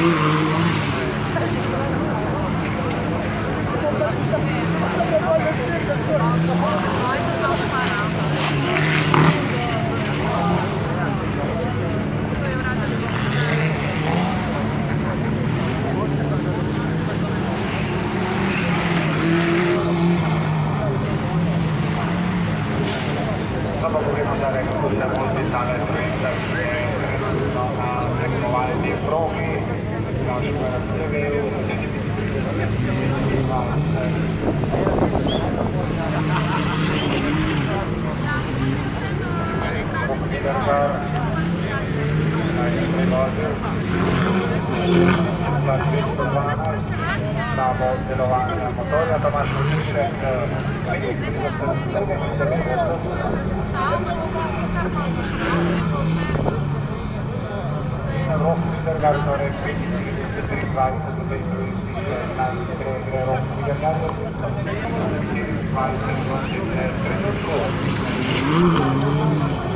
Thank you. Rock Wintergarten, 25 Thank you.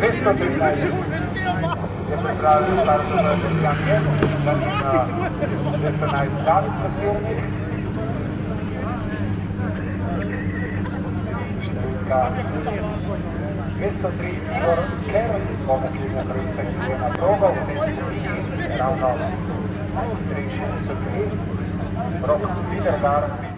Questo febbraio, je febbraio Central Staatsoberfläche. Das äh, wird dann ein Start passieren. Questo tricor Kerry come chilometro 32 una prova, un era una 303, Brock Wiedergar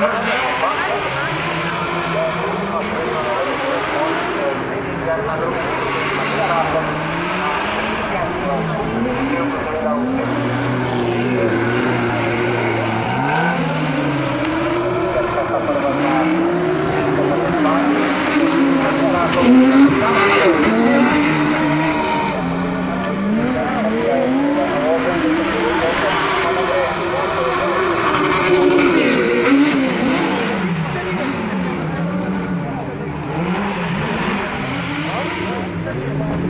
Gracias.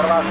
Trabalho.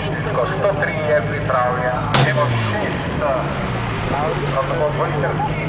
številko 103 je pripravljen. Imamo šest avtomobilov.